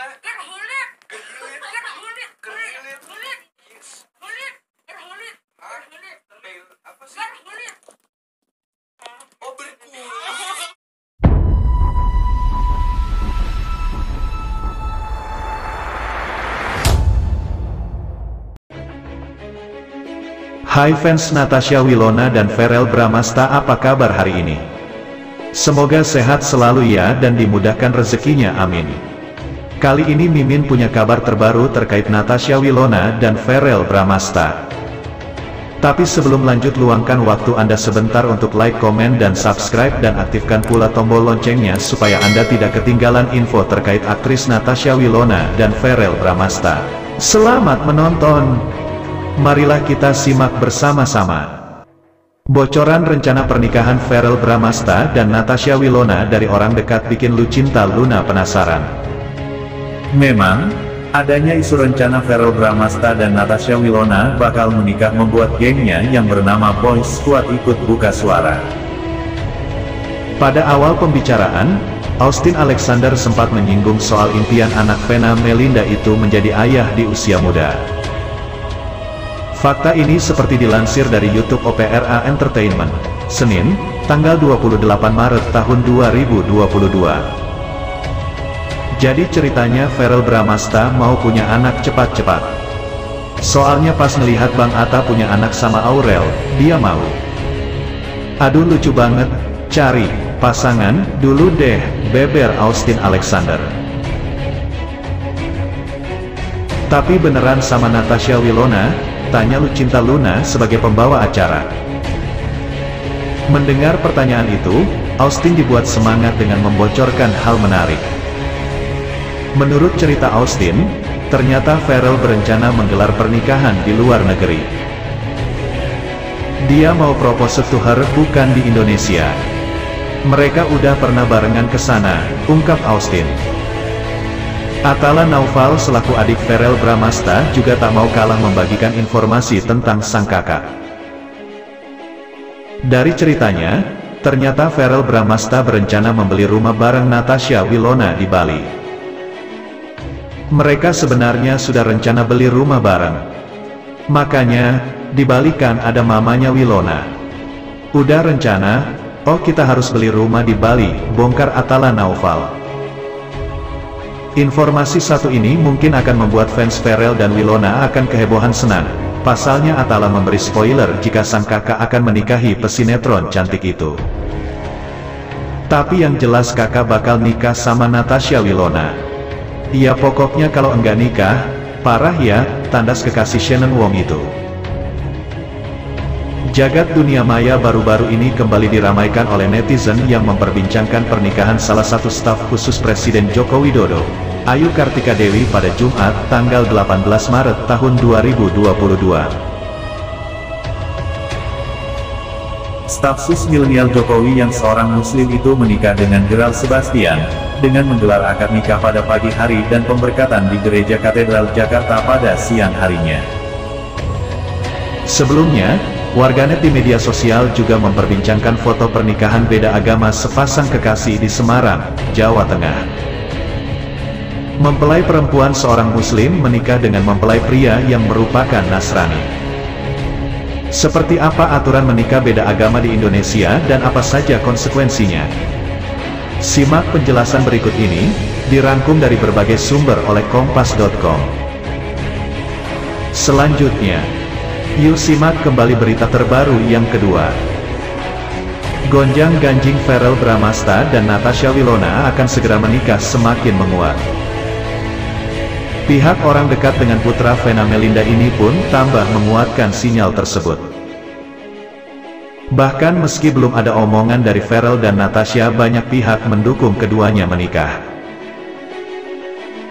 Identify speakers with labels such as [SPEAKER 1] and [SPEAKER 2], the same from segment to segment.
[SPEAKER 1] Hai fans Natasha Wilona dan Ferel Bramasta apa kabar hari ini? Semoga sehat selalu ya dan dimudahkan rezekinya amin. Kali ini Mimin punya kabar terbaru terkait Natasha Wilona dan Ferel Bramasta. Tapi sebelum lanjut luangkan waktu Anda sebentar untuk like, komen dan subscribe dan aktifkan pula tombol loncengnya supaya Anda tidak ketinggalan info terkait aktris Natasha Wilona dan Ferel Bramasta. Selamat menonton! Marilah kita simak bersama-sama. Bocoran rencana pernikahan Ferel Bramasta dan Natasha Wilona dari orang dekat bikin Lucinta Luna penasaran. Memang, adanya isu rencana Ferel Bramasta dan Natasha Wilona bakal menikah membuat gengnya yang bernama Boys Squad ikut buka suara. Pada awal pembicaraan, Austin Alexander sempat menyinggung soal impian anak Vena Melinda itu menjadi ayah di usia muda. Fakta ini seperti dilansir dari YouTube OPRA Entertainment, Senin, tanggal 28 Maret tahun 2022. Jadi ceritanya Ferel Bramasta mau punya anak cepat-cepat. Soalnya pas melihat Bang Atta punya anak sama Aurel, dia mau. Aduh lucu banget, cari pasangan dulu deh, beber Austin Alexander. Tapi beneran sama Natasha Wilona? Tanya Lucinta Luna sebagai pembawa acara. Mendengar pertanyaan itu, Austin dibuat semangat dengan membocorkan hal menarik. Menurut cerita Austin, ternyata Farrell berencana menggelar pernikahan di luar negeri. Dia mau propose to her bukan di Indonesia. Mereka udah pernah barengan ke sana, ungkap Austin. Atala Naufal selaku adik Ferel Bramasta juga tak mau kalah membagikan informasi tentang sang kakak. Dari ceritanya, ternyata Ferel Bramasta berencana membeli rumah bareng Natasha Wilona di Bali. Mereka sebenarnya sudah rencana beli rumah bareng. Makanya, di Bali kan ada mamanya Wilona. Udah rencana, oh kita harus beli rumah di Bali, bongkar Atala Naufal. Informasi satu ini mungkin akan membuat fans Ferel dan Wilona akan kehebohan senang. Pasalnya Atala memberi spoiler jika sang kakak akan menikahi pesinetron cantik itu. Tapi yang jelas kakak bakal nikah sama Natasha Wilona. Ya pokoknya kalau enggak nikah, parah ya, tandas kekasih Shannon Wong itu. Jagat dunia maya baru-baru ini kembali diramaikan oleh netizen yang memperbincangkan pernikahan salah satu staf khusus Presiden Joko Widodo, Ayu Kartika Dewi pada Jumat, tanggal 18 Maret tahun 2022. Staf sus milenial Jokowi yang seorang muslim itu menikah dengan Gerald Sebastian, dengan menggelar akad nikah pada pagi hari dan pemberkatan di Gereja Katedral Jakarta pada siang harinya. Sebelumnya, Warganet di media sosial juga memperbincangkan foto pernikahan beda agama sepasang kekasih di Semarang, Jawa Tengah. Mempelai perempuan seorang muslim menikah dengan mempelai pria yang merupakan Nasrani. Seperti apa aturan menikah beda agama di Indonesia dan apa saja konsekuensinya? Simak penjelasan berikut ini, dirangkum dari berbagai sumber oleh kompas.com. Selanjutnya, Yuk simak kembali berita terbaru yang kedua. Gonjang ganjing Ferel Bramasta dan Natasha Wilona akan segera menikah semakin menguat. Pihak orang dekat dengan putra Vena Melinda ini pun tambah menguatkan sinyal tersebut. Bahkan meski belum ada omongan dari Ferel dan Natasha banyak pihak mendukung keduanya menikah.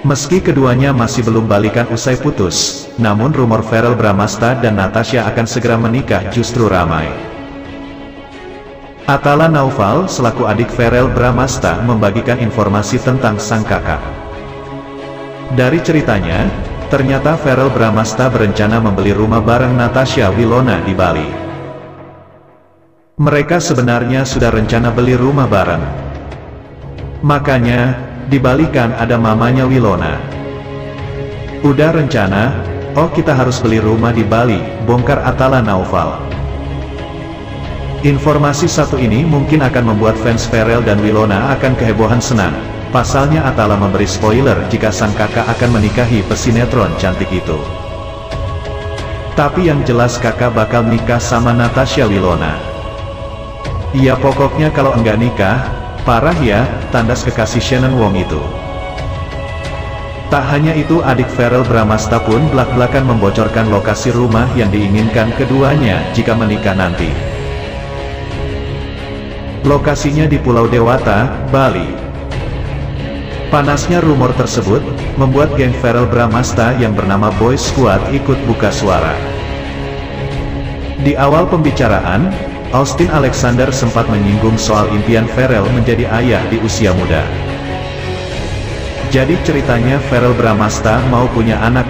[SPEAKER 1] Meski keduanya masih belum balikan usai putus, namun rumor Ferel Bramasta dan Natasha akan segera menikah justru ramai. Atala Naufal selaku adik Ferel Bramasta membagikan informasi tentang sang kakak. Dari ceritanya, ternyata Ferel Bramasta berencana membeli rumah bareng Natasha Wilona di Bali. Mereka sebenarnya sudah rencana beli rumah bareng. Makanya, dibalikan ada mamanya Wilona. Udah rencana, oh kita harus beli rumah di Bali, bongkar Atala Naufal. Informasi satu ini mungkin akan membuat fans Ferel dan Wilona akan kehebohan senang. Pasalnya Atala memberi spoiler jika sang kakak akan menikahi pesinetron cantik itu. Tapi yang jelas kakak bakal nikah sama Natasha Wilona. Ya pokoknya kalau enggak nikah, parah ya, tandas kekasih Shannon Wong itu. Tak hanya itu adik Ferel Bramasta pun belak-belakan membocorkan lokasi rumah yang diinginkan keduanya jika menikah nanti. Lokasinya di Pulau Dewata, Bali. Panasnya rumor tersebut, membuat geng Ferel Bramasta yang bernama Boys Squad ikut buka suara. Di awal pembicaraan, Austin Alexander sempat menyinggung soal impian Ferel menjadi ayah di usia muda. Jadi ceritanya Ferel Bramasta mau punya anak